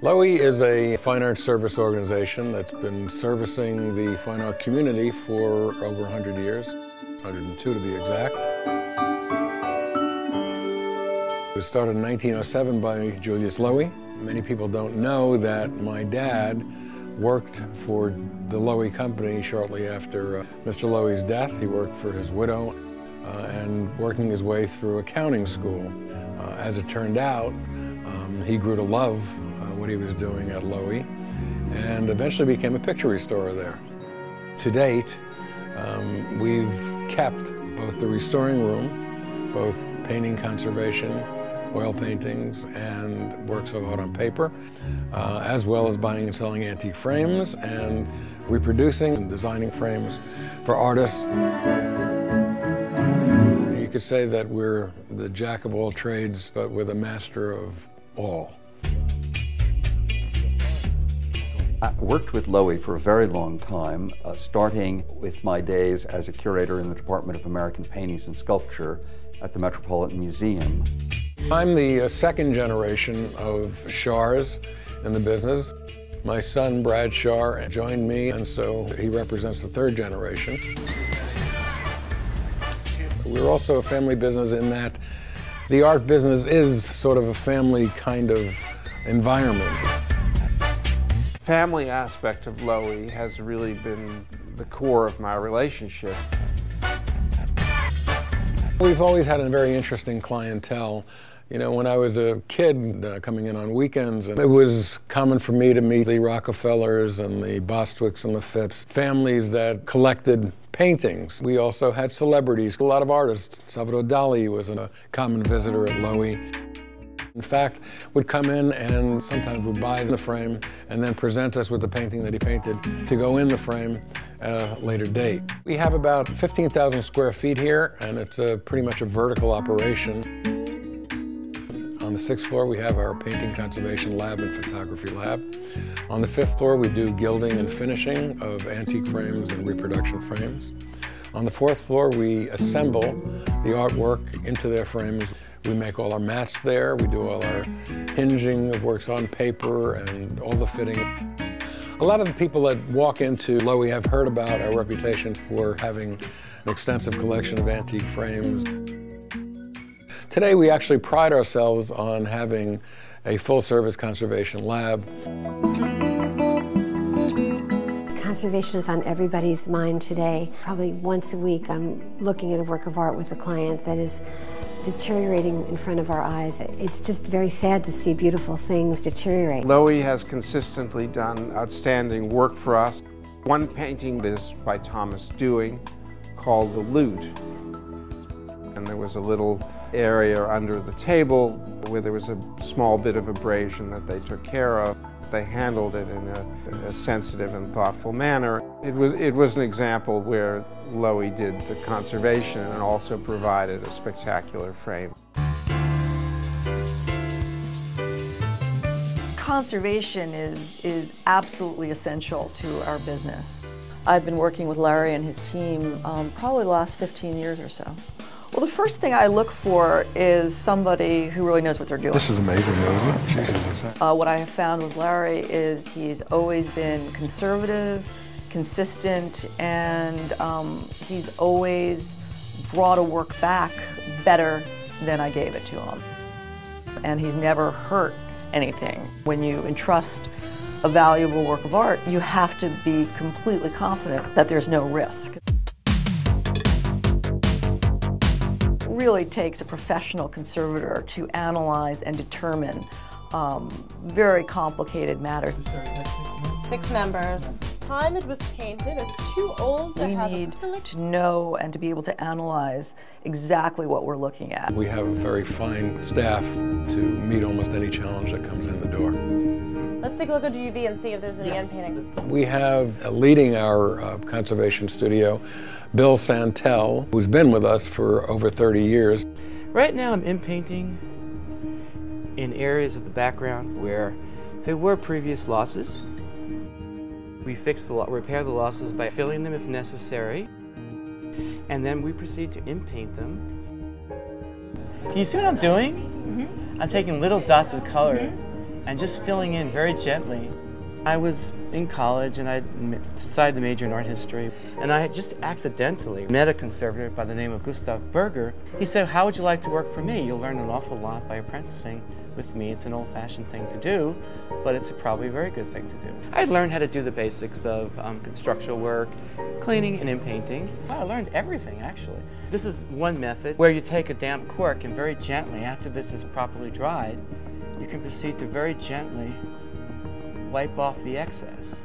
Lowy is a fine arts service organization that's been servicing the fine art community for over 100 years, 102 to be exact. It was started in 1907 by Julius Lowy. Many people don't know that my dad worked for the Lowy Company shortly after uh, Mr. Lowy's death. He worked for his widow uh, and working his way through accounting school. Uh, as it turned out, um, he grew to love what he was doing at Lowy and eventually became a picture restorer there. To date, um, we've kept both the restoring room, both painting conservation, oil paintings, and works of art on paper, uh, as well as buying and selling antique frames and reproducing and designing frames for artists. You could say that we're the jack of all trades, but we're the master of all. I worked with Lowy for a very long time, uh, starting with my days as a curator in the Department of American Paintings and Sculpture at the Metropolitan Museum. I'm the uh, second generation of Shars in the business. My son, Brad Shar, joined me, and so he represents the third generation. We're also a family business in that the art business is sort of a family kind of environment family aspect of Lowy has really been the core of my relationship. We've always had a very interesting clientele. You know, when I was a kid uh, coming in on weekends, it was common for me to meet the Rockefellers and the Bostwicks and the Phipps, families that collected paintings. We also had celebrities, a lot of artists. Salvador Dali was a common visitor at Lowy in fact, would come in and sometimes would buy the frame and then present us with the painting that he painted to go in the frame at a later date. We have about 15,000 square feet here, and it's a, pretty much a vertical operation. On the sixth floor, we have our painting conservation lab and photography lab. On the fifth floor, we do gilding and finishing of antique frames and reproduction frames. On the fourth floor, we assemble the artwork into their frames. We make all our mats there. We do all our hinging that works on paper and all the fitting. A lot of the people that walk into Lowy have heard about our reputation for having an extensive collection of antique frames. Today we actually pride ourselves on having a full-service conservation lab. Conservation is on everybody's mind today. Probably once a week I'm looking at a work of art with a client that is deteriorating in front of our eyes. It's just very sad to see beautiful things deteriorate. Lowy has consistently done outstanding work for us. One painting is by Thomas Dewing called The Lute. And there was a little area under the table where there was a small bit of abrasion that they took care of. They handled it in a, a sensitive and thoughtful manner. It was, it was an example where Lowy did the conservation and also provided a spectacular frame. Conservation is, is absolutely essential to our business. I've been working with Larry and his team um, probably the last 15 years or so. Well, the first thing I look for is somebody who really knows what they're doing. This is amazing, isn't it? Jesus. Uh, what I have found with Larry is he's always been conservative, consistent, and um, he's always brought a work back better than I gave it to him. And he's never hurt anything. When you entrust a valuable work of art, you have to be completely confident that there's no risk. Really takes a professional conservator to analyze and determine um, very complicated matters. Six members. Time it was painted, it's too old to we have need to know and to be able to analyze exactly what we're looking at. We have a very fine staff to meet almost any challenge that comes in the door. Let's take a look at the UV and see if there's any yes. end painting. We have, uh, leading our uh, conservation studio, Bill Santel, who's been with us for over 30 years. Right now I'm in painting in areas of the background where there were previous losses. We fix the repair the losses by filling them if necessary, and then we proceed to in-paint them. Can you see what I'm doing? Mm -hmm. I'm taking little dots of color mm -hmm and just filling in very gently. I was in college and I decided to major in art history, and I just accidentally met a conservator by the name of Gustav Berger. He said, How would you like to work for me? You'll learn an awful lot by apprenticing with me. It's an old fashioned thing to do, but it's probably a very good thing to do. I learned how to do the basics of um, constructional work, cleaning, and in painting. I learned everything actually. This is one method where you take a damp cork and very gently, after this is properly dried, you can proceed to very gently wipe off the excess.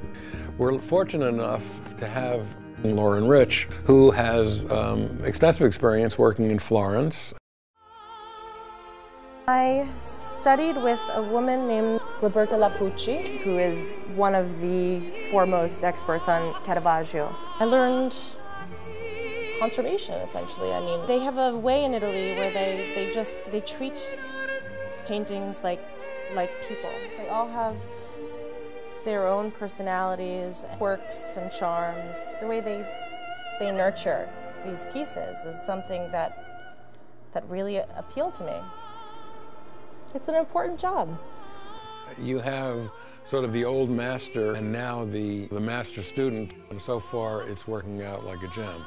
We're fortunate enough to have Lauren Rich, who has um, extensive experience working in Florence. I studied with a woman named Roberta Lapucci, who is one of the foremost experts on Caravaggio. I learned conservation, essentially. I mean, they have a way in Italy where they, they just, they treat paintings like, like people. They all have their own personalities, quirks and charms. The way they they nurture these pieces is something that that really appealed to me. It's an important job. You have sort of the old master and now the, the master student, and so far it's working out like a gem.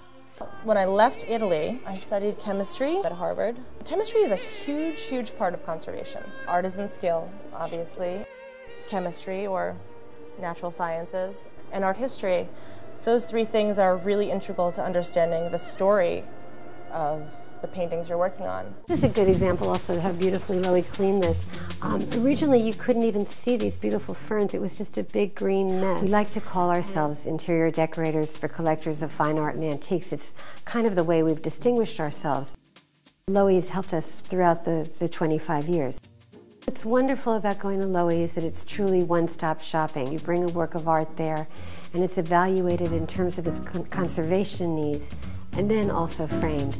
When I left Italy, I studied chemistry at Harvard. Chemistry is a huge, huge part of conservation. Artisan skill, obviously. Chemistry, or natural sciences, and art history, those three things are really integral to understanding the story of the paintings you're working on. This is a good example also of how beautifully Lowy cleaned this. Um, originally you couldn't even see these beautiful ferns, it was just a big green mess. We like to call ourselves interior decorators for collectors of fine art and antiques. It's kind of the way we've distinguished ourselves. Lowy has helped us throughout the, the 25 years. What's wonderful about going to Lowy is that it's truly one-stop shopping. You bring a work of art there, and it's evaluated in terms of its con conservation needs, and then also framed.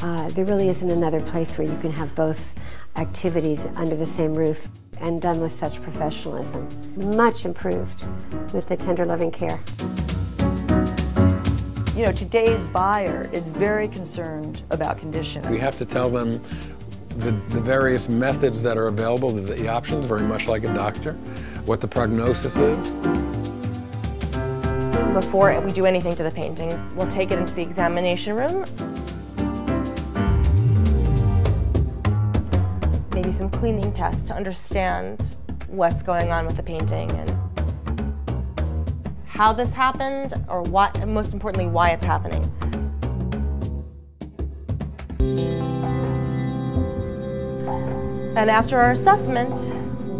Uh, there really isn't another place where you can have both activities under the same roof and done with such professionalism. Much improved with the tender loving care. You know, today's buyer is very concerned about condition. We have to tell them the, the various methods that are available, the, the options, very much like a doctor, what the prognosis is. Before we do anything to the painting, we'll take it into the examination room. Maybe some cleaning tests to understand what's going on with the painting and how this happened, or what, and most importantly, why it's happening. And after our assessment,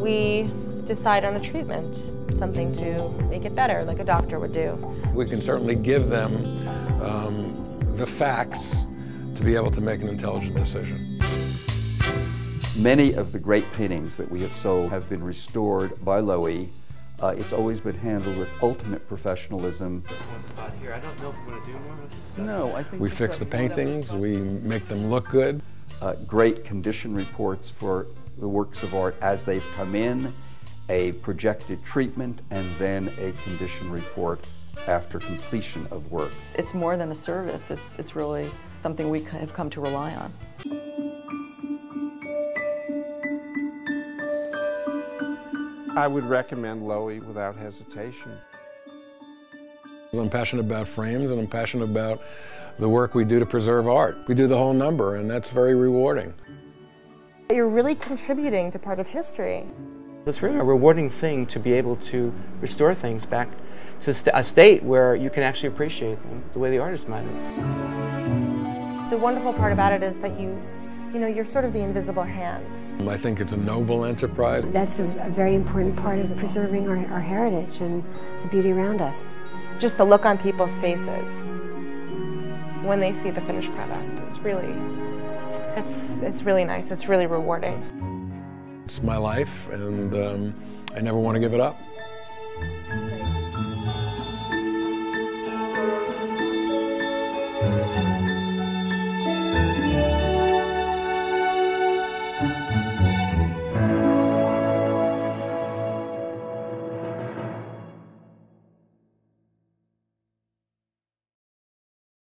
we decide on a treatment, something to make it better, like a doctor would do. We can certainly give them um, the facts to be able to make an intelligent decision. Many of the great paintings that we have sold have been restored by Lowy. Uh, it's always been handled with ultimate professionalism. There's one spot here. I don't know if we're going to do more. Let's discuss No, I think We fix the paintings, we make them look good. Uh, great condition reports for the works of art as they've come in, a projected treatment, and then a condition report after completion of works. It's more than a service, it's, it's really something we have come to rely on. I would recommend Lowy without hesitation. I'm passionate about frames and I'm passionate about the work we do to preserve art. We do the whole number and that's very rewarding. You're really contributing to part of history. It's really a rewarding thing to be able to restore things back to a state where you can actually appreciate them the way the artist might have. The wonderful part about it is that you, you know, you're sort of the invisible hand. I think it's a noble enterprise. That's a, a very important part of preserving our, our heritage and the beauty around us. Just the look on people's faces when they see the finished product. It's really, it's, it's really nice. It's really rewarding. It's my life and um, I never want to give it up.